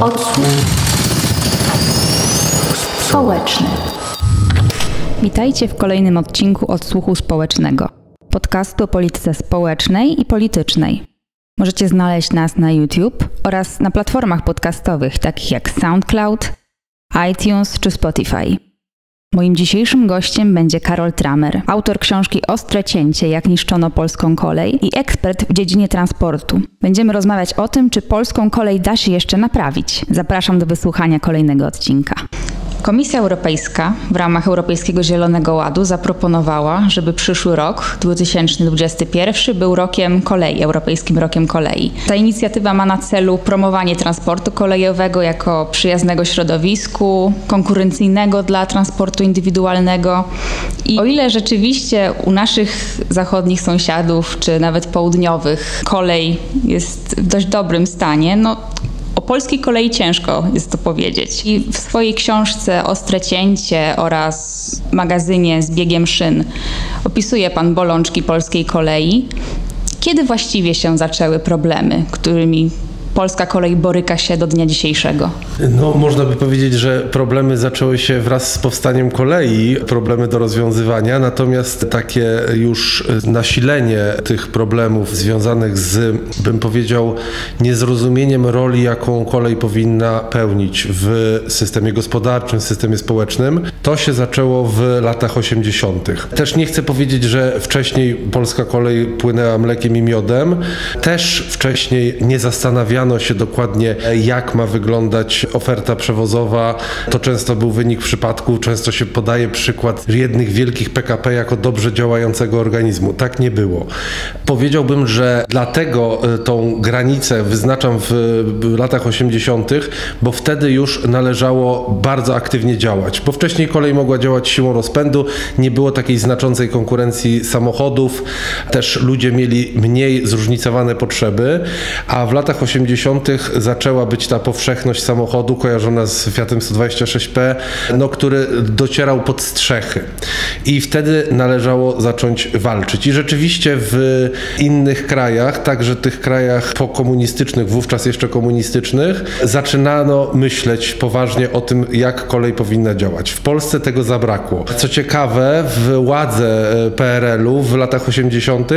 Odsłuch społeczny. Witajcie w kolejnym odcinku Odsłuchu Społecznego, podcastu o polityce społecznej i politycznej. Możecie znaleźć nas na YouTube oraz na platformach podcastowych takich jak SoundCloud, iTunes czy Spotify. Moim dzisiejszym gościem będzie Karol Tramer, autor książki Ostre cięcie, jak niszczono polską kolej i ekspert w dziedzinie transportu. Będziemy rozmawiać o tym, czy polską kolej da się jeszcze naprawić. Zapraszam do wysłuchania kolejnego odcinka. Komisja Europejska w ramach Europejskiego Zielonego Ładu zaproponowała, żeby przyszły rok 2021 był rokiem kolei, Europejskim Rokiem Kolei. Ta inicjatywa ma na celu promowanie transportu kolejowego jako przyjaznego środowisku, konkurencyjnego dla transportu indywidualnego. I o ile rzeczywiście u naszych zachodnich sąsiadów, czy nawet południowych, kolej jest w dość dobrym stanie, no o polskiej kolei ciężko jest to powiedzieć. I w swojej książce Ostre cięcie oraz magazynie z biegiem szyn opisuje pan bolączki polskiej kolei. Kiedy właściwie się zaczęły problemy, którymi polska kolej boryka się do dnia dzisiejszego? No, można by powiedzieć, że problemy zaczęły się wraz z powstaniem kolei, problemy do rozwiązywania, natomiast takie już nasilenie tych problemów związanych z, bym powiedział, niezrozumieniem roli, jaką kolej powinna pełnić w systemie gospodarczym, systemie społecznym, to się zaczęło w latach 80. Też nie chcę powiedzieć, że wcześniej polska kolej płynęła mlekiem i miodem. Też wcześniej nie zastanawiano się dokładnie, jak ma wyglądać oferta przewozowa. To często był wynik przypadku, często się podaje przykład jednych wielkich PKP jako dobrze działającego organizmu. Tak nie było. Powiedziałbym, że dlatego e, tą granicę wyznaczam w latach 80., bo wtedy już należało bardzo aktywnie działać, bo wcześniej kolej mogła działać siłą rozpędu, nie było takiej znaczącej konkurencji samochodów, też ludzie mieli mniej zróżnicowane potrzeby, a w latach 80. zaczęła być ta powszechność samochodu kojarzona z Fiatem 126P, no, który docierał pod strzechy. I wtedy należało zacząć walczyć. I rzeczywiście w innych krajach, także tych krajach pokomunistycznych, wówczas jeszcze komunistycznych, zaczynano myśleć poważnie o tym, jak kolej powinna działać. W Polsce tego zabrakło. Co ciekawe, władze PRL-u w latach 80.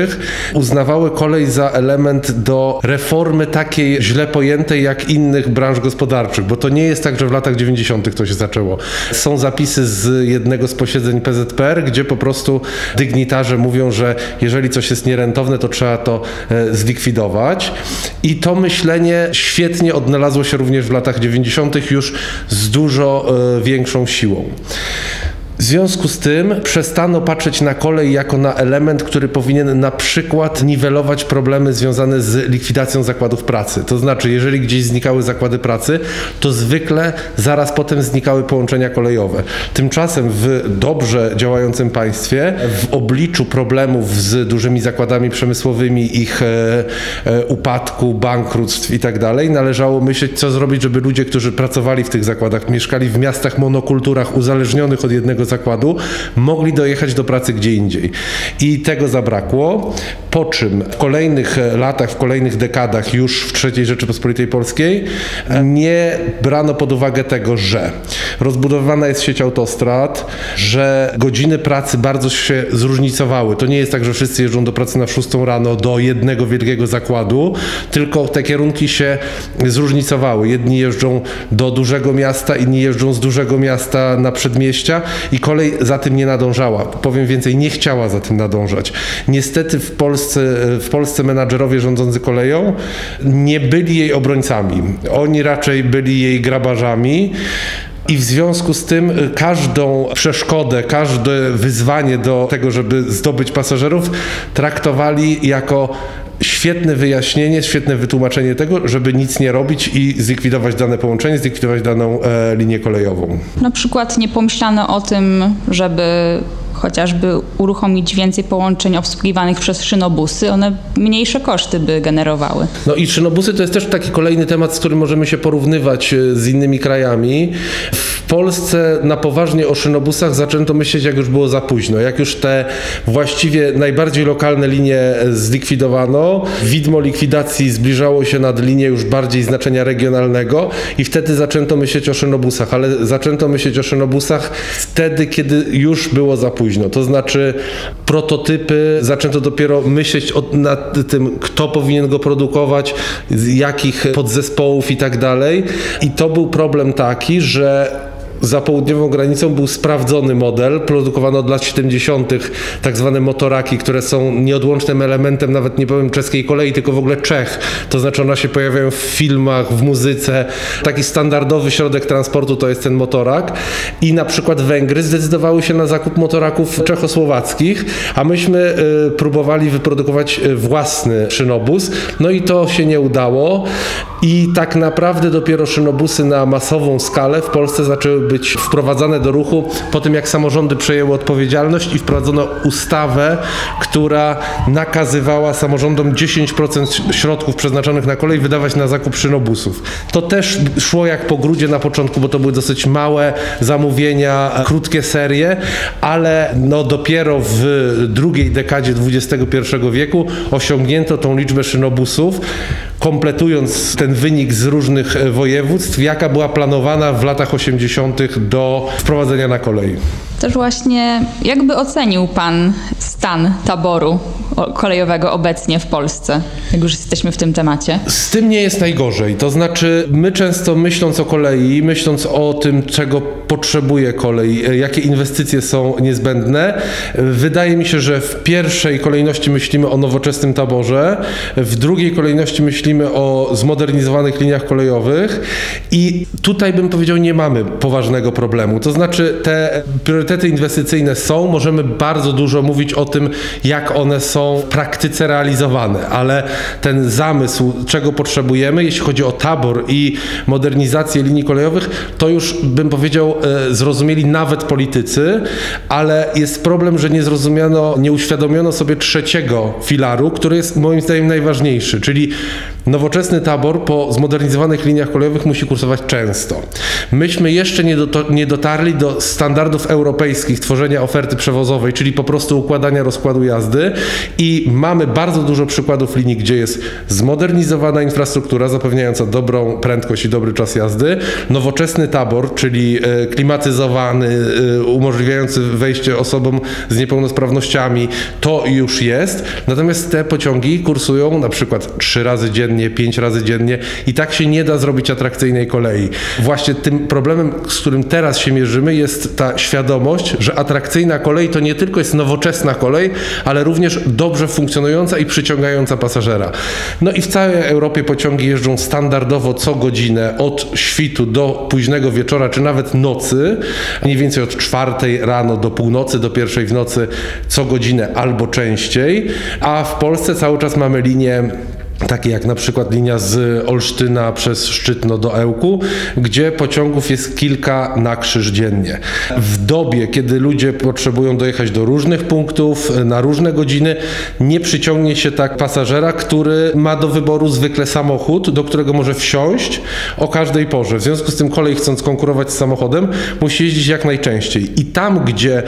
uznawały kolej za element do reformy takiej źle pojętej jak innych branż gospodarczych, bo to nie jest tak, że w latach 90. to się zaczęło. Są zapisy z jednego z posiedzeń PZPR, gdzie po prostu dygnitarze mówią, że jeżeli coś jest nierentowne, to trzeba to zlikwidować. I to myślenie świetnie odnalazło się również w latach 90. już z dużo większą siłą. W związku z tym przestano patrzeć na kolej jako na element, który powinien na przykład niwelować problemy związane z likwidacją zakładów pracy. To znaczy, jeżeli gdzieś znikały zakłady pracy, to zwykle zaraz potem znikały połączenia kolejowe. Tymczasem w dobrze działającym państwie, w obliczu problemów z dużymi zakładami przemysłowymi, ich e, e, upadku, bankructw i tak należało myśleć, co zrobić, żeby ludzie, którzy pracowali w tych zakładach, mieszkali w miastach monokulturach uzależnionych od jednego zakładu, mogli dojechać do pracy gdzie indziej. I tego zabrakło, po czym w kolejnych latach, w kolejnych dekadach już w III Rzeczypospolitej Polskiej nie brano pod uwagę tego, że rozbudowywana jest sieć autostrad, że godziny pracy bardzo się zróżnicowały. To nie jest tak, że wszyscy jeżdżą do pracy na 6 rano do jednego wielkiego zakładu, tylko te kierunki się zróżnicowały. Jedni jeżdżą do dużego miasta, inni jeżdżą z dużego miasta na przedmieścia i kolej za tym nie nadążała. Powiem więcej, nie chciała za tym nadążać. Niestety w Polsce, w Polsce menadżerowie rządzący koleją nie byli jej obrońcami. Oni raczej byli jej grabarzami. I w związku z tym każdą przeszkodę, każde wyzwanie do tego, żeby zdobyć pasażerów, traktowali jako świetne wyjaśnienie, świetne wytłumaczenie tego, żeby nic nie robić i zlikwidować dane połączenie, zlikwidować daną e, linię kolejową. Na przykład nie pomyślano o tym, żeby chociażby uruchomić więcej połączeń obsługiwanych przez szynobusy, one mniejsze koszty by generowały. No i szynobusy to jest też taki kolejny temat, z którym możemy się porównywać z innymi krajami. W Polsce na poważnie o szynobusach zaczęto myśleć, jak już było za późno. Jak już te właściwie najbardziej lokalne linie zlikwidowano, widmo likwidacji zbliżało się nad linię już bardziej znaczenia regionalnego i wtedy zaczęto myśleć o szynobusach, ale zaczęto myśleć o szynobusach wtedy, kiedy już było za późno. To znaczy prototypy zaczęto dopiero myśleć o, nad tym, kto powinien go produkować, z jakich podzespołów i tak dalej. I to był problem taki, że za południową granicą był sprawdzony model, produkowano od lat 70., tak zwane motoraki, które są nieodłącznym elementem, nawet nie powiem czeskiej kolei, tylko w ogóle Czech. To znaczy one się pojawiają w filmach, w muzyce. Taki standardowy środek transportu to jest ten motorak. I na przykład Węgry zdecydowały się na zakup motoraków czechosłowackich, a myśmy y, próbowali wyprodukować y, własny szynobus. No i to się nie udało. I tak naprawdę dopiero szynobusy na masową skalę w Polsce zaczęły być wprowadzane do ruchu po tym, jak samorządy przejęły odpowiedzialność i wprowadzono ustawę, która nakazywała samorządom 10% środków przeznaczonych na kolej wydawać na zakup szynobusów. To też szło jak po grudzie na początku, bo to były dosyć małe zamówienia, krótkie serie, ale no dopiero w drugiej dekadzie XXI wieku osiągnięto tą liczbę szynobusów, kompletując ten wynik z różnych województw, jaka była planowana w latach 80. do wprowadzenia na kolei. Też właśnie, jakby ocenił Pan stan taboru kolejowego obecnie w Polsce, jak już jesteśmy w tym temacie? Z tym nie jest najgorzej. To znaczy, my często myśląc o kolei, myśląc o tym, czego potrzebuje kolej, jakie inwestycje są niezbędne, wydaje mi się, że w pierwszej kolejności myślimy o nowoczesnym taborze, w drugiej kolejności myślimy o zmodernizowanych liniach kolejowych i tutaj bym powiedział, nie mamy poważnego problemu. To znaczy, te priorytety inwestycyjne są, możemy bardzo dużo mówić o tym, jak one są w praktyce realizowane, ale ten zamysł, czego potrzebujemy, jeśli chodzi o tabor i modernizację linii kolejowych, to już bym powiedział, e, zrozumieli nawet politycy, ale jest problem, że nie zrozumiano, nie uświadomiono sobie trzeciego filaru, który jest moim zdaniem najważniejszy, czyli Nowoczesny tabor po zmodernizowanych liniach kolejowych musi kursować często. Myśmy jeszcze nie, do, nie dotarli do standardów europejskich tworzenia oferty przewozowej, czyli po prostu układania rozkładu jazdy i mamy bardzo dużo przykładów linii, gdzie jest zmodernizowana infrastruktura zapewniająca dobrą prędkość i dobry czas jazdy, nowoczesny tabor, czyli e, klimatyzowany, e, umożliwiający wejście osobom z niepełnosprawnościami, to już jest. Natomiast te pociągi kursują na przykład trzy razy dziennie, pięć razy dziennie i tak się nie da zrobić atrakcyjnej kolei. Właśnie tym problemem, z którym teraz się mierzymy, jest ta świadomość, że atrakcyjna kolej to nie tylko jest nowoczesna kolej, ale również dobrze funkcjonująca i przyciągająca pasażera. No i w całej Europie pociągi jeżdżą standardowo co godzinę od świtu do późnego wieczora, czy nawet nocy, mniej więcej od czwartej rano do północy, do pierwszej w nocy co godzinę albo częściej, a w Polsce cały czas mamy linię takie jak na przykład linia z Olsztyna przez Szczytno do Ełku, gdzie pociągów jest kilka na krzyż dziennie. W dobie, kiedy ludzie potrzebują dojechać do różnych punktów na różne godziny, nie przyciągnie się tak pasażera, który ma do wyboru zwykle samochód, do którego może wsiąść o każdej porze. W związku z tym kolej chcąc konkurować z samochodem, musi jeździć jak najczęściej. I tam, gdzie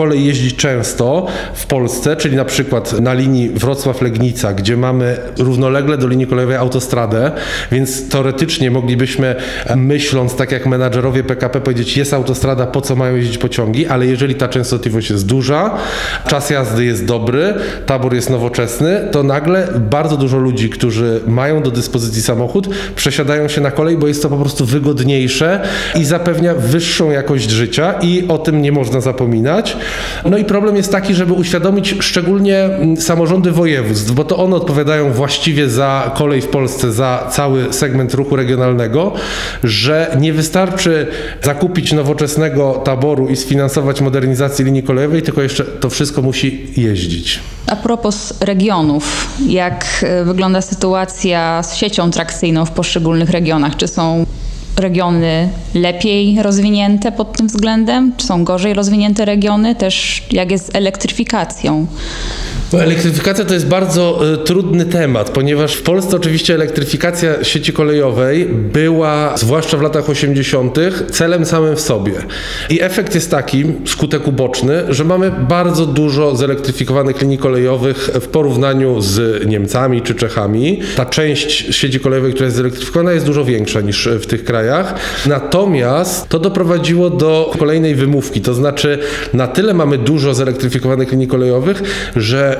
kolej jeździ często w Polsce, czyli na przykład na linii Wrocław-Legnica, gdzie mamy równolegle do linii kolejowej autostradę, więc teoretycznie moglibyśmy, myśląc tak jak menadżerowie PKP, powiedzieć, jest autostrada, po co mają jeździć pociągi, ale jeżeli ta częstotliwość jest duża, czas jazdy jest dobry, tabor jest nowoczesny, to nagle bardzo dużo ludzi, którzy mają do dyspozycji samochód, przesiadają się na kolej, bo jest to po prostu wygodniejsze i zapewnia wyższą jakość życia i o tym nie można zapominać. No i problem jest taki, żeby uświadomić szczególnie mm, samorządy województw, bo to one odpowiadają właściwie za kolej w Polsce, za cały segment ruchu regionalnego, że nie wystarczy zakupić nowoczesnego taboru i sfinansować modernizację linii kolejowej, tylko jeszcze to wszystko musi jeździć. A propos regionów, jak e, wygląda sytuacja z siecią trakcyjną w poszczególnych regionach? Czy są regiony lepiej rozwinięte pod tym względem? Czy są gorzej rozwinięte regiony? Też jak jest z elektryfikacją? Elektryfikacja to jest bardzo y, trudny temat, ponieważ w Polsce oczywiście elektryfikacja sieci kolejowej była, zwłaszcza w latach 80., celem samym w sobie. I efekt jest taki, skutek uboczny, że mamy bardzo dużo zelektryfikowanych linii kolejowych w porównaniu z Niemcami czy Czechami. Ta część sieci kolejowej, która jest zelektryfikowana, jest dużo większa niż w tych krajach. Natomiast to doprowadziło do kolejnej wymówki, to znaczy na tyle mamy dużo zelektryfikowanych linii kolejowych, że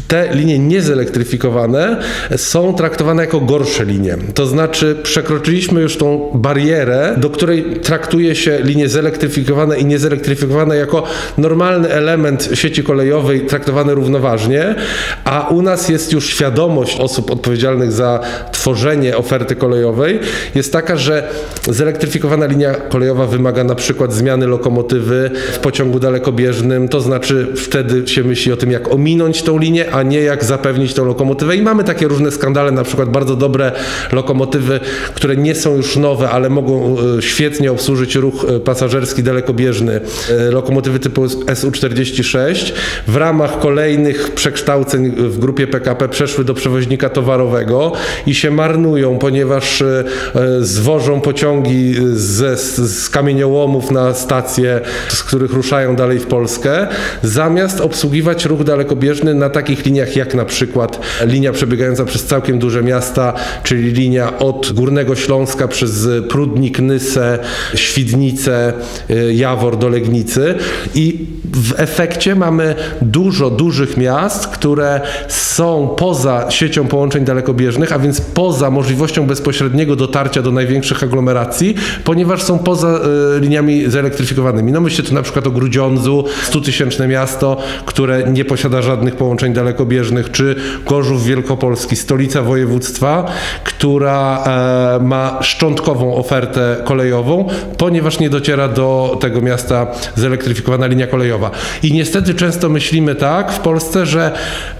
te linie niezelektryfikowane są traktowane jako gorsze linie. To znaczy przekroczyliśmy już tą barierę, do której traktuje się linie zelektryfikowane i niezelektryfikowane jako normalny element sieci kolejowej traktowany równoważnie, a u nas jest już świadomość osób odpowiedzialnych za tworzenie oferty kolejowej jest taka, że zelektryfikowana linia kolejowa wymaga na przykład zmiany lokomotywy w pociągu dalekobieżnym, to znaczy wtedy się myśli o tym, jak ominąć tą linię, a nie jak zapewnić tą lokomotywę. I mamy takie różne skandale, na przykład bardzo dobre lokomotywy, które nie są już nowe, ale mogą e, świetnie obsłużyć ruch e, pasażerski dalekobieżny. E, lokomotywy typu SU-46 w ramach kolejnych przekształceń w grupie PKP przeszły do przewoźnika towarowego i się marnują, ponieważ zwożą pociągi ze, z kamieniołomów na stacje, z których ruszają dalej w Polskę, zamiast obsługiwać ruch dalekobieżny na takich liniach jak na przykład linia przebiegająca przez całkiem duże miasta, czyli linia od Górnego Śląska przez Prudnik, Nysę, Świdnicę, y, Jawor do Legnicy i w efekcie mamy dużo dużych miast, które są poza siecią połączeń dalekobieżnych, a więc poza możliwością bezpośredniego dotarcia do największych aglomeracji, ponieważ są poza y, liniami zelektryfikowanymi. No myślę tu na przykład o Grudziądzu, 100-tysięczne miasto, które nie posiada żadnych połączeń dalekobieżnych, czy Gorzów Wielkopolski, stolica województwa, która e, ma szczątkową ofertę kolejową, ponieważ nie dociera do tego miasta zelektryfikowana linia kolejowa. I niestety często myślimy tak w Polsce, że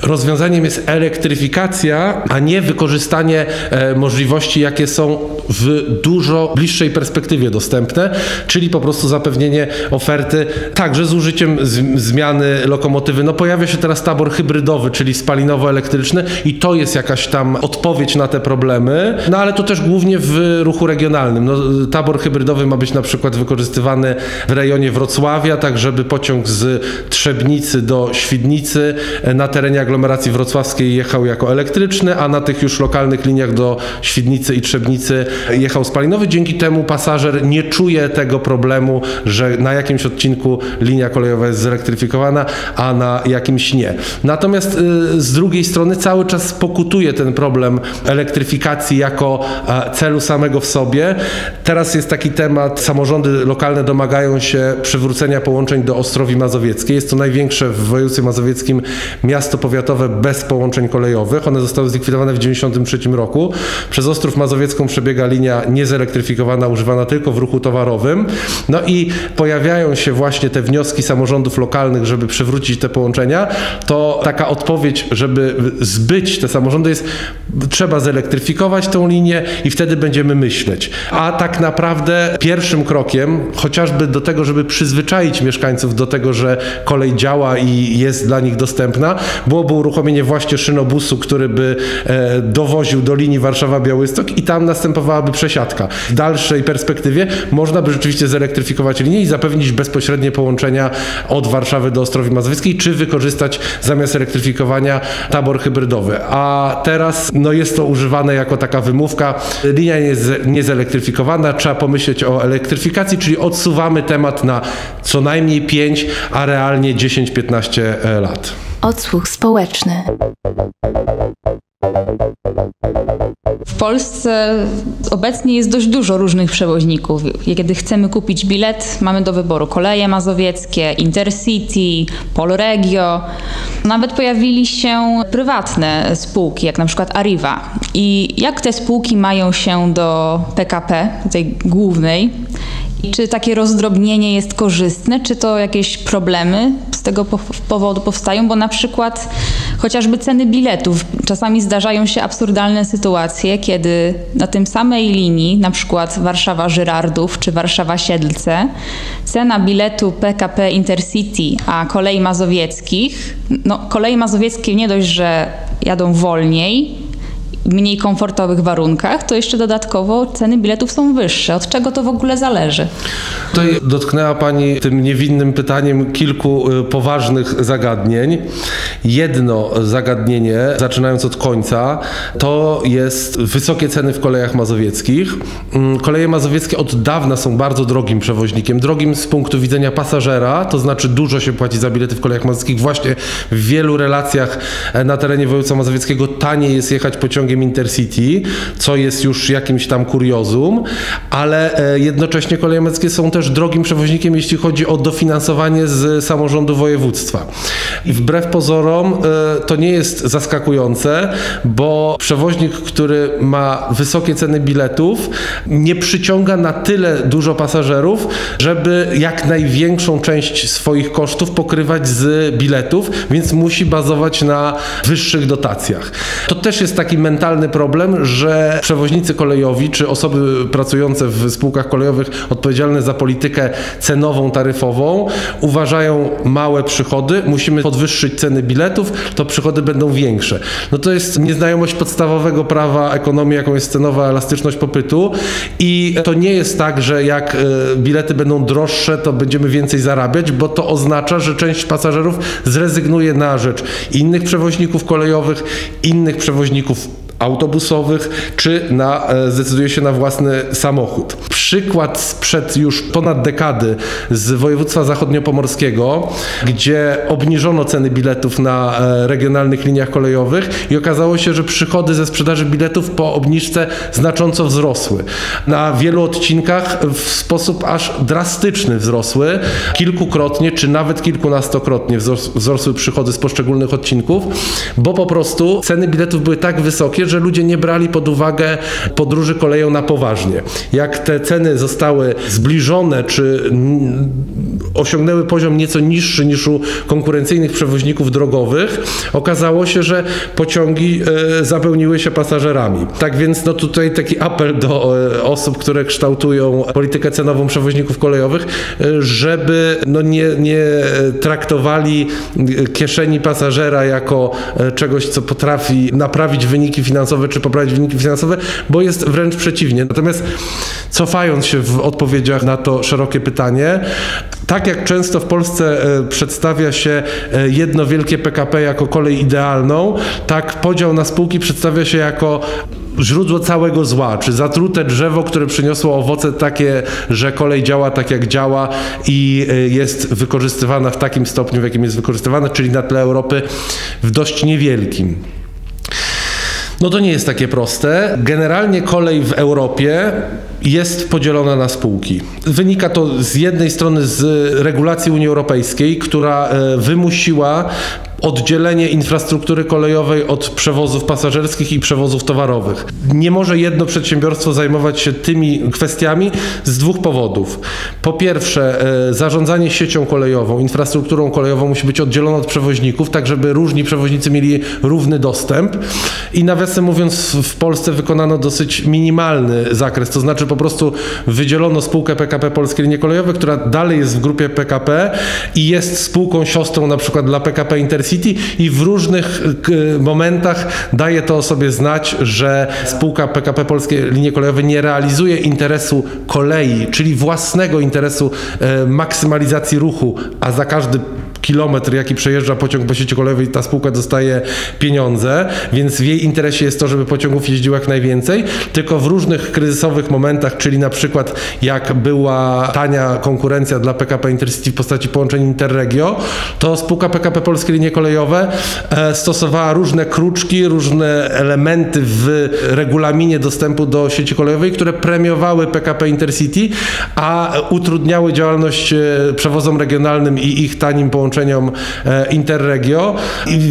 rozwiązaniem jest elektryfikacja, a nie wykorzystanie e, możliwości, jakie są w dużo bliższej perspektywie dostępne, czyli po prostu zapewnienie oferty także z użyciem zmiany lokomotywy. No pojawia się teraz tabor hybrydowy, czyli spalinowo-elektryczny i to jest jakaś tam odpowiedź na te problemy, no ale to też głównie w ruchu regionalnym. No, tabor hybrydowy ma być na przykład wykorzystywany w rejonie Wrocławia, tak żeby pociąg z Trzebnicy do Świdnicy e, na terenie aglomeracji wrocławskiej jechał jako elektryczny, a na tych już lokalnych liniach do Świdnicy i Trzebnicy jechał spalinowy. Dzięki temu pasażer nie czuje tego problemu, że na jakimś odcinku linia kolejowa jest zelektryfikowana, a na jakimś nie. Natomiast y, z drugiej strony cały czas pokutuje ten problem elektryfikacji jako e, celu samego w sobie. Teraz jest taki temat, samorządy lokalne domagają się przywrócenia połączeń do Ostrowi Mazowieckiej. Jest to największe w województwie mazowieckim miasto powiatowe bez połączeń kolejowych. One zostały zlikwidowane w 1993 roku. Przez Ostrów Mazowiecką przebiega linia niezelektryfikowana, używana tylko w ruchu towarowym. No i pojawiają się właśnie te wnioski samorządów lokalnych, żeby przywrócić te połączenia. To taka odpowiedź, żeby zbyć te samorządy jest trzeba zelektryfikować tą linię i wtedy będziemy myśleć. A tak naprawdę pierwszym krokiem, chociażby do tego, żeby przyzwyczaić mieszkańców do tego, że kolej działa i jest dla nich dostępna, byłoby uruchomienie właśnie szynobusu, który by e, dowoził do linii Warszawa-Białystok i tam następowałaby przesiadka. W dalszej perspektywie można by rzeczywiście zelektryfikować linię i zapewnić bezpośrednie połączenia od Warszawy do Ostrowi Mazowieckiej, czy wykorzystać zamiast tabor hybrydowy. A teraz no, jest to używane jako taka wymówka. Linia jest niezelektryfikowana, trzeba pomyśleć o elektryfikacji, czyli odsuwamy temat na co najmniej 5, a realnie 10-15 e, lat. Odsłuch społeczny. W Polsce obecnie jest dość dużo różnych przewoźników. Kiedy chcemy kupić bilet, mamy do wyboru koleje mazowieckie, Intercity, Polregio. Nawet pojawili się prywatne spółki, jak na przykład Arriva. I jak te spółki mają się do PKP, tej głównej? Czy takie rozdrobnienie jest korzystne? Czy to jakieś problemy z tego powodu powstają? Bo na przykład Chociażby ceny biletów. Czasami zdarzają się absurdalne sytuacje, kiedy na tym samej linii, na przykład Warszawa-Żyrardów czy Warszawa-Siedlce, cena biletu PKP Intercity, a kolei mazowieckich, no kolei mazowieckie nie dość, że jadą wolniej, mniej komfortowych warunkach, to jeszcze dodatkowo ceny biletów są wyższe. Od czego to w ogóle zależy? Tutaj dotknęła Pani tym niewinnym pytaniem kilku y, poważnych zagadnień. Jedno zagadnienie, zaczynając od końca, to jest wysokie ceny w kolejach mazowieckich. Mm, koleje mazowieckie od dawna są bardzo drogim przewoźnikiem. Drogim z punktu widzenia pasażera, to znaczy dużo się płaci za bilety w kolejach mazowieckich. Właśnie w wielu relacjach e, na terenie województwa mazowieckiego taniej jest jechać pociągiem pociągiem Intercity, co jest już jakimś tam kuriozum, ale e, jednocześnie koleje męskie są też drogim przewoźnikiem, jeśli chodzi o dofinansowanie z samorządu województwa. I wbrew pozorom e, to nie jest zaskakujące, bo przewoźnik, który ma wysokie ceny biletów, nie przyciąga na tyle dużo pasażerów, żeby jak największą część swoich kosztów pokrywać z biletów, więc musi bazować na wyższych dotacjach. To też jest taki mentalny mentalny problem, że przewoźnicy kolejowi czy osoby pracujące w spółkach kolejowych odpowiedzialne za politykę cenową, taryfową uważają małe przychody, musimy podwyższyć ceny biletów, to przychody będą większe. No to jest nieznajomość podstawowego prawa ekonomii, jaką jest cenowa elastyczność popytu i to nie jest tak, że jak e, bilety będą droższe, to będziemy więcej zarabiać, bo to oznacza, że część pasażerów zrezygnuje na rzecz innych przewoźników kolejowych, innych przewoźników autobusowych, czy na, e, zdecyduje się na własny samochód. Przykład sprzed już ponad dekady z województwa zachodniopomorskiego, gdzie obniżono ceny biletów na e, regionalnych liniach kolejowych i okazało się, że przychody ze sprzedaży biletów po obniżce znacząco wzrosły. Na wielu odcinkach w sposób aż drastyczny wzrosły, kilkukrotnie czy nawet kilkunastokrotnie wzrosły przychody z poszczególnych odcinków, bo po prostu ceny biletów były tak wysokie, że ludzie nie brali pod uwagę podróży koleją na poważnie. Jak te ceny zostały zbliżone, czy osiągnęły poziom nieco niższy niż u konkurencyjnych przewoźników drogowych, okazało się, że pociągi e, zapełniły się pasażerami. Tak więc no tutaj taki apel do e, osób, które kształtują politykę cenową przewoźników kolejowych, e, żeby no nie, nie traktowali kieszeni pasażera jako czegoś, co potrafi naprawić wyniki finansowe finansowe, czy poprawić wyniki finansowe, bo jest wręcz przeciwnie. Natomiast cofając się w odpowiedziach na to szerokie pytanie, tak jak często w Polsce e, przedstawia się e, jedno wielkie PKP jako kolej idealną, tak podział na spółki przedstawia się jako źródło całego zła, czy zatrute drzewo, które przyniosło owoce takie, że kolej działa tak jak działa i e, jest wykorzystywana w takim stopniu, w jakim jest wykorzystywana, czyli na tle Europy w dość niewielkim. No to nie jest takie proste. Generalnie kolej w Europie jest podzielona na spółki. Wynika to z jednej strony z regulacji Unii Europejskiej, która e, wymusiła oddzielenie infrastruktury kolejowej od przewozów pasażerskich i przewozów towarowych. Nie może jedno przedsiębiorstwo zajmować się tymi kwestiami z dwóch powodów. Po pierwsze, e, zarządzanie siecią kolejową, infrastrukturą kolejową musi być oddzielone od przewoźników, tak żeby różni przewoźnicy mieli równy dostęp. I nawiasem mówiąc, w Polsce wykonano dosyć minimalny zakres, to znaczy po prostu wydzielono spółkę PKP Polskie Linie Kolejowe, która dalej jest w grupie PKP i jest spółką siostrą na przykład dla PKP Intercity City i w różnych momentach daje to o sobie znać, że spółka PKP Polskie Linie Kolejowe nie realizuje interesu kolei, czyli własnego interesu e, maksymalizacji ruchu, a za każdy kilometr, jaki przejeżdża pociąg po sieci kolejowej, ta spółka dostaje pieniądze, więc w jej interesie jest to, żeby pociągów jeździło jak najwięcej, tylko w różnych kryzysowych momentach, czyli na przykład jak była tania konkurencja dla PKP Intercity w postaci połączeń Interregio, to spółka PKP Polskie Linie Kolejowe e, stosowała różne kruczki, różne elementy w regulaminie dostępu do sieci kolejowej, które premiowały PKP Intercity, a utrudniały działalność e, przewozom regionalnym i ich tanim połączeniom połączeniom e, Interregio,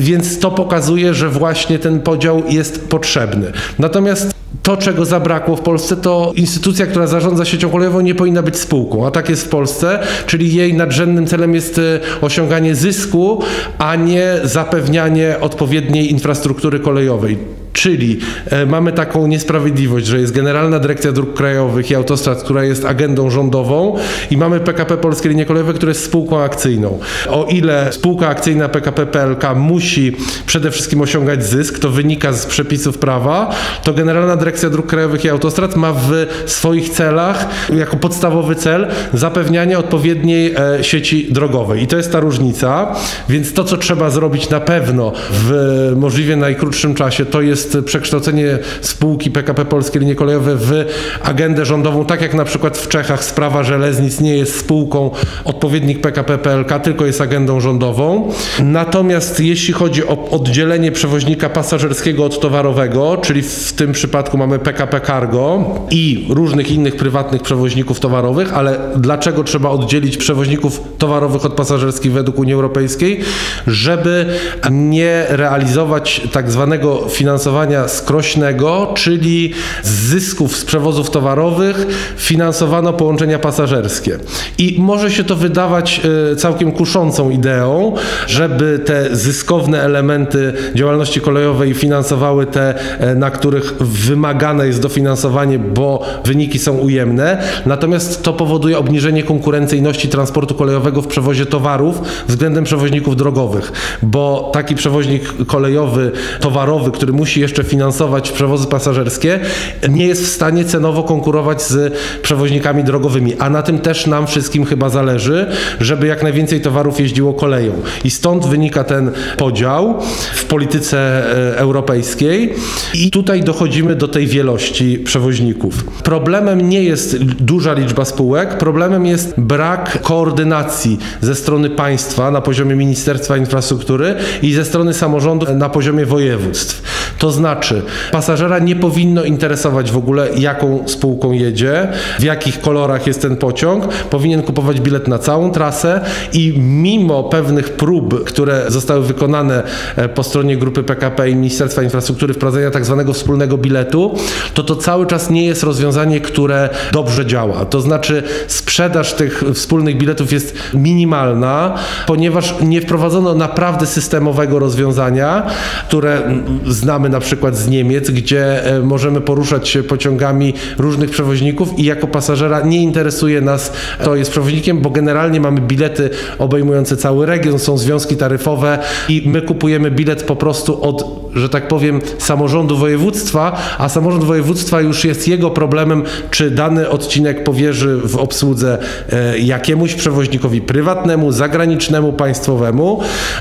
więc to pokazuje, że właśnie ten podział jest potrzebny. Natomiast to, czego zabrakło w Polsce, to instytucja, która zarządza siecią kolejową, nie powinna być spółką, a tak jest w Polsce, czyli jej nadrzędnym celem jest e, osiąganie zysku, a nie zapewnianie odpowiedniej infrastruktury kolejowej. Czyli e, mamy taką niesprawiedliwość, że jest Generalna Dyrekcja Dróg Krajowych i Autostrad, która jest agendą rządową i mamy PKP Polskie Linie Kolejowe, które jest spółką akcyjną. O ile spółka akcyjna PKP PLK musi przede wszystkim osiągać zysk, to wynika z przepisów prawa, to Generalna Dyrekcja Dróg Krajowych i Autostrad ma w swoich celach jako podstawowy cel zapewnianie odpowiedniej e, sieci drogowej. I to jest ta różnica. Więc to, co trzeba zrobić na pewno w możliwie najkrótszym czasie, to jest jest przekształcenie spółki PKP Polskie Linie Kolejowe w agendę rządową, tak jak na przykład w Czechach sprawa żeleznic nie jest spółką odpowiednik PKP PLK, tylko jest agendą rządową. Natomiast jeśli chodzi o oddzielenie przewoźnika pasażerskiego od towarowego, czyli w tym przypadku mamy PKP Cargo i różnych innych prywatnych przewoźników towarowych, ale dlaczego trzeba oddzielić przewoźników towarowych od pasażerskich według Unii Europejskiej? Żeby nie realizować tak zwanego finansowania finansowania skrośnego, czyli z zysków z przewozów towarowych finansowano połączenia pasażerskie. I może się to wydawać e, całkiem kuszącą ideą, żeby te zyskowne elementy działalności kolejowej finansowały te, e, na których wymagane jest dofinansowanie, bo wyniki są ujemne. Natomiast to powoduje obniżenie konkurencyjności transportu kolejowego w przewozie towarów względem przewoźników drogowych, bo taki przewoźnik kolejowy, towarowy, który musi jeszcze finansować przewozy pasażerskie, nie jest w stanie cenowo konkurować z przewoźnikami drogowymi. A na tym też nam wszystkim chyba zależy, żeby jak najwięcej towarów jeździło koleją. I stąd wynika ten podział w polityce e, europejskiej. I tutaj dochodzimy do tej wielości przewoźników. Problemem nie jest duża liczba spółek, problemem jest brak koordynacji ze strony państwa na poziomie Ministerstwa Infrastruktury i ze strony samorządów na poziomie województw. To znaczy, pasażera nie powinno interesować w ogóle, jaką spółką jedzie, w jakich kolorach jest ten pociąg. Powinien kupować bilet na całą trasę i mimo pewnych prób, które zostały wykonane e, po stronie grupy PKP i Ministerstwa Infrastruktury wprowadzenia tak zwanego wspólnego biletu, to to cały czas nie jest rozwiązanie, które dobrze działa. To znaczy sprzedaż tych wspólnych biletów jest minimalna, ponieważ nie wprowadzono naprawdę systemowego rozwiązania, które znamy na przykład z Niemiec, gdzie e, możemy poruszać się pociągami różnych przewoźników i jako pasażera nie interesuje nas, kto jest przewoźnikiem, bo generalnie mamy bilety obejmujące cały region, są związki taryfowe i my kupujemy bilet po prostu od, że tak powiem, samorządu województwa, a samorząd województwa już jest jego problemem, czy dany odcinek powierzy w obsłudze e, jakiemuś przewoźnikowi prywatnemu, zagranicznemu, państwowemu.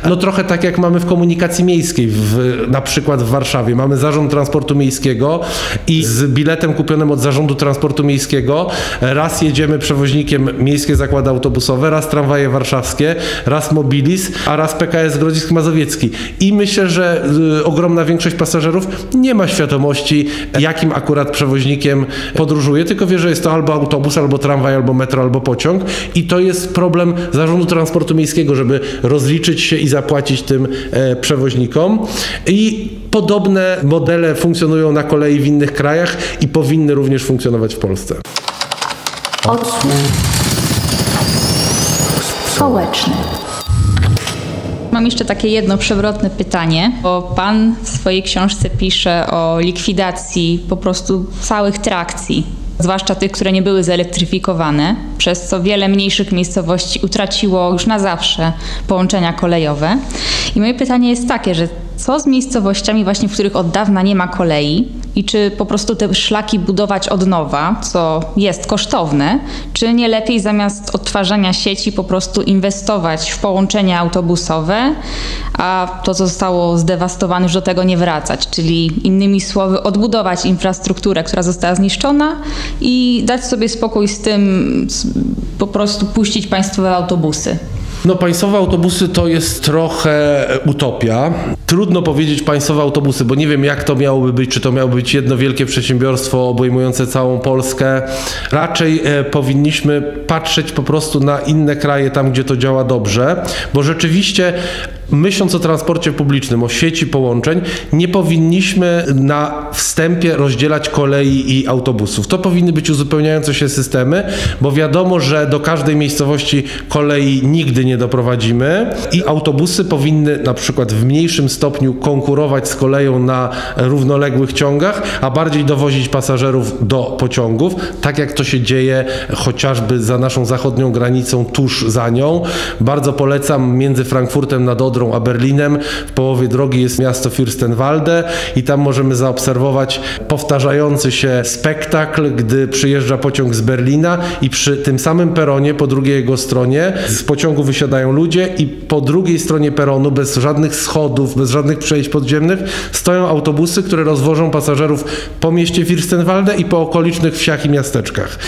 No trochę tak jak mamy w komunikacji miejskiej, w, na przykład w Warszawie Warszawie. Mamy Zarząd Transportu Miejskiego i z biletem kupionym od Zarządu Transportu Miejskiego raz jedziemy przewoźnikiem Miejskie Zakłady Autobusowe, raz tramwaje warszawskie, raz Mobilis, a raz PKS Grodzisk Mazowiecki. I myślę, że y, ogromna większość pasażerów nie ma świadomości, jakim akurat przewoźnikiem podróżuje, tylko wie, że jest to albo autobus, albo tramwaj, albo metro, albo pociąg. I to jest problem Zarządu Transportu Miejskiego, żeby rozliczyć się i zapłacić tym e, przewoźnikom. I Podobne modele funkcjonują na kolei w innych krajach i powinny również funkcjonować w Polsce. Odsłuch społeczny. Mam jeszcze takie jedno przewrotne pytanie, bo Pan w swojej książce pisze o likwidacji po prostu całych trakcji zwłaszcza tych, które nie były zelektryfikowane, przez co wiele mniejszych miejscowości utraciło już na zawsze połączenia kolejowe. I moje pytanie jest takie, że co z miejscowościami właśnie, w których od dawna nie ma kolei i czy po prostu te szlaki budować od nowa, co jest kosztowne, czy nie lepiej zamiast odtwarzania sieci po prostu inwestować w połączenia autobusowe, a to, co zostało zdewastowane, już do tego nie wracać, czyli innymi słowy odbudować infrastrukturę, która została zniszczona i dać sobie spokój z tym, po prostu puścić państwowe autobusy. No państwowe autobusy to jest trochę utopia. Trudno powiedzieć państwowe autobusy, bo nie wiem jak to miałoby być, czy to miało być jedno wielkie przedsiębiorstwo obejmujące całą Polskę. Raczej e, powinniśmy patrzeć po prostu na inne kraje, tam gdzie to działa dobrze, bo rzeczywiście myśląc o transporcie publicznym, o sieci połączeń, nie powinniśmy na wstępie rozdzielać kolei i autobusów. To powinny być uzupełniające się systemy, bo wiadomo, że do każdej miejscowości kolei nigdy nie doprowadzimy i autobusy powinny na przykład w mniejszym stopniu konkurować z koleją na równoległych ciągach, a bardziej dowozić pasażerów do pociągów, tak jak to się dzieje chociażby za naszą zachodnią granicą, tuż za nią. Bardzo polecam między Frankfurtem nad Odrą a Berlinem. W połowie drogi jest miasto Fürstenwalde i tam możemy zaobserwować powtarzający się spektakl, gdy przyjeżdża pociąg z Berlina i przy tym samym peronie, po drugiej jego stronie, z pociągu wysiadają ludzie i po drugiej stronie peronu, bez żadnych schodów, bez żadnych przejść podziemnych, stoją autobusy, które rozwożą pasażerów po mieście Fürstenwalde i po okolicznych wsiach i miasteczkach.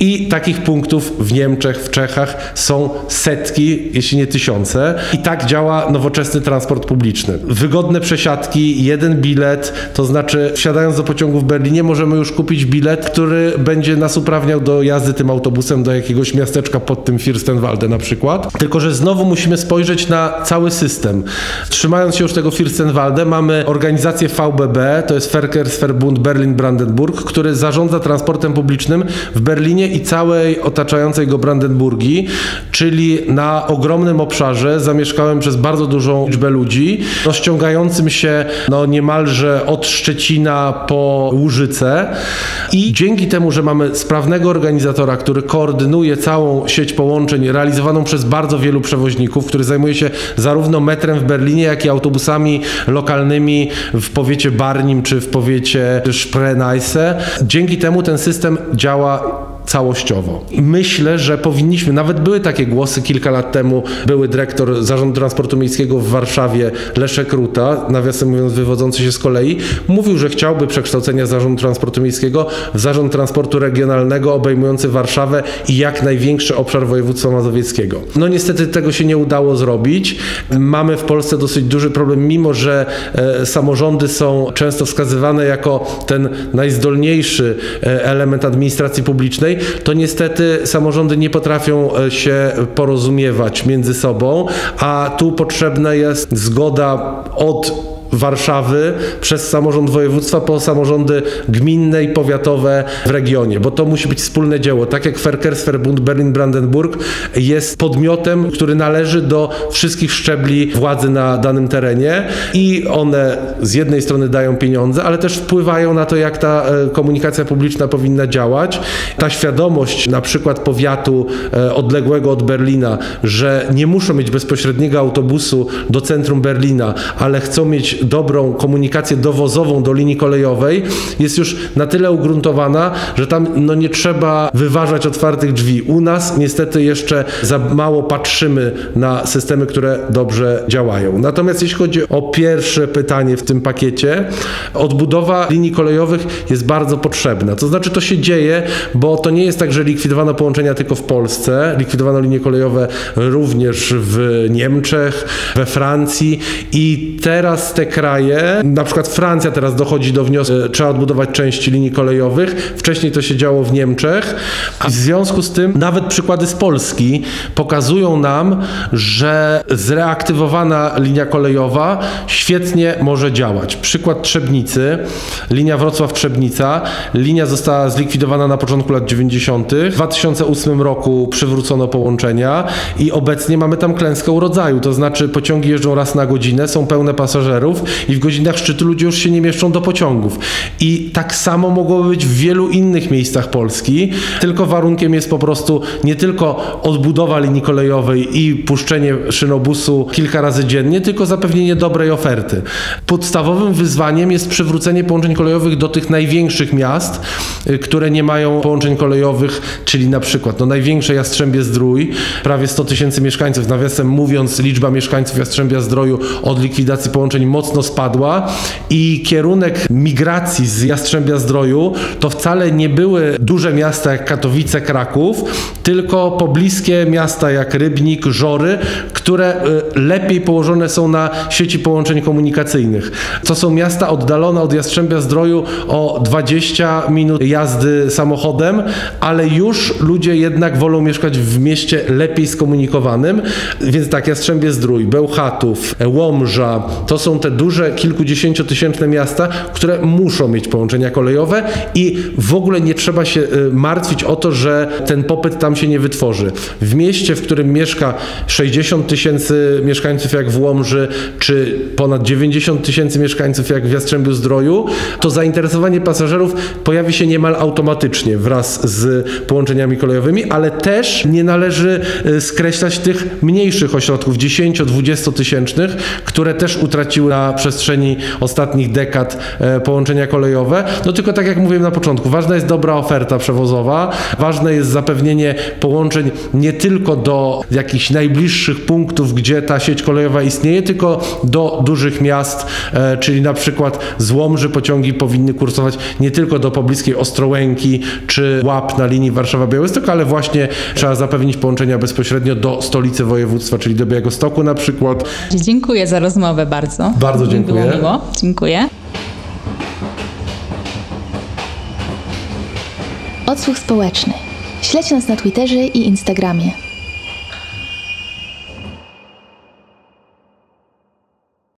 I takich punktów w Niemczech, w Czechach są setki, jeśli nie tysiące. I tak działa nowoczesny transport publiczny. Wygodne przesiadki, jeden bilet, to znaczy wsiadając do pociągu w Berlinie możemy już kupić bilet, który będzie nas uprawniał do jazdy tym autobusem do jakiegoś miasteczka pod tym Fürstenwalde na przykład. Tylko, że znowu musimy spojrzeć na cały system. Trzymając się już tego Fürstenwalde, mamy organizację VBB, to jest Verkehrsverbund Berlin-Brandenburg, który zarządza transportem publicznym w Berlinie i całej otaczającej go Brandenburgii, czyli na ogromnym obszarze zamieszkałem przez bardzo dużą liczbę ludzi, rozciągającym się no, niemalże od Szczecina po Łużyce i dzięki temu, że mamy sprawnego organizatora, który koordynuje całą sieć połączeń realizowaną przez bardzo wielu przewoźników, który zajmuje się zarówno metrem w Berlinie, jak i autobusami lokalnymi w powiecie Barnim czy w powiecie Spreneise. Dzięki temu ten system działa całościowo. Myślę, że powinniśmy, nawet były takie głosy kilka lat temu, były dyrektor Zarządu Transportu Miejskiego w Warszawie Leszek Ruta, nawiasem mówiąc wywodzący się z kolei, mówił, że chciałby przekształcenia Zarządu Transportu Miejskiego w Zarząd Transportu Regionalnego obejmujący Warszawę i jak największy obszar województwa mazowieckiego. No niestety tego się nie udało zrobić. Mamy w Polsce dosyć duży problem, mimo że e, samorządy są często wskazywane jako ten najzdolniejszy e, element administracji publicznej, to niestety samorządy nie potrafią e, się porozumiewać między sobą, a tu potrzebna jest zgoda od Warszawy przez samorząd województwa po samorządy gminne i powiatowe w regionie, bo to musi być wspólne dzieło. Tak jak Verkehrsverbund Berlin-Brandenburg jest podmiotem, który należy do wszystkich szczebli władzy na danym terenie i one z jednej strony dają pieniądze, ale też wpływają na to, jak ta e, komunikacja publiczna powinna działać. Ta świadomość na przykład powiatu e, odległego od Berlina, że nie muszą mieć bezpośredniego autobusu do centrum Berlina, ale chcą mieć dobrą komunikację dowozową do linii kolejowej jest już na tyle ugruntowana, że tam no, nie trzeba wyważać otwartych drzwi. U nas niestety jeszcze za mało patrzymy na systemy, które dobrze działają. Natomiast jeśli chodzi o pierwsze pytanie w tym pakiecie, odbudowa linii kolejowych jest bardzo potrzebna. To znaczy to się dzieje, bo to nie jest tak, że likwidowano połączenia tylko w Polsce, likwidowano linie kolejowe również w Niemczech, we Francji i teraz te kraje, na przykład Francja teraz dochodzi do wniosku, trzeba odbudować części linii kolejowych. Wcześniej to się działo w Niemczech. A w związku z tym nawet przykłady z Polski pokazują nam, że zreaktywowana linia kolejowa świetnie może działać. Przykład Trzebnicy, linia Wrocław-Trzebnica. Linia została zlikwidowana na początku lat 90. W 2008 roku przywrócono połączenia i obecnie mamy tam klęskę urodzaju, to znaczy pociągi jeżdżą raz na godzinę, są pełne pasażerów i w godzinach szczytu ludzie już się nie mieszczą do pociągów. I tak samo mogłoby być w wielu innych miejscach Polski, tylko warunkiem jest po prostu nie tylko odbudowa linii kolejowej i puszczenie szynobusu kilka razy dziennie, tylko zapewnienie dobrej oferty. Podstawowym wyzwaniem jest przywrócenie połączeń kolejowych do tych największych miast, y, które nie mają połączeń kolejowych, czyli na przykład no, największe Jastrzębie Zdrój, prawie 100 tysięcy mieszkańców, nawiasem mówiąc liczba mieszkańców Jastrzębia Zdroju od likwidacji połączeń mocno mocno spadła i kierunek migracji z Jastrzębia Zdroju to wcale nie były duże miasta jak Katowice, Kraków, tylko pobliskie miasta jak Rybnik, Żory, które y, lepiej położone są na sieci połączeń komunikacyjnych. To są miasta oddalone od Jastrzębia Zdroju o 20 minut jazdy samochodem, ale już ludzie jednak wolą mieszkać w mieście lepiej skomunikowanym, więc tak, Jastrzębie Zdrój, Bełchatów, Łomża, to są te duże, kilkudziesięciotysięczne miasta, które muszą mieć połączenia kolejowe i w ogóle nie trzeba się y, martwić o to, że ten popyt tam się nie wytworzy. W mieście, w którym mieszka 60 tysięcy mieszkańców jak w Łomży, czy ponad 90 tysięcy mieszkańców jak w Jastrzębiu Zdroju, to zainteresowanie pasażerów pojawi się niemal automatycznie wraz z połączeniami kolejowymi, ale też nie należy y, skreślać tych mniejszych ośrodków, 10-20 tysięcznych, które też utraciły na przestrzeni ostatnich dekad e, połączenia kolejowe. No tylko tak jak mówiłem na początku, ważna jest dobra oferta przewozowa, ważne jest zapewnienie połączeń nie tylko do jakichś najbliższych punktów, gdzie ta sieć kolejowa istnieje, tylko do dużych miast, e, czyli na przykład z Łomży pociągi powinny kursować nie tylko do pobliskiej Ostrołęki czy Łap na linii Warszawa-Białystok, ale właśnie trzeba zapewnić połączenia bezpośrednio do stolicy województwa, czyli do Białegostoku na przykład. Dziękuję za rozmowę bardzo. Bardzo dziękuję. Było miło. Dziękuję. Odsłuch społeczny. Śledź nas na Twitterze i Instagramie.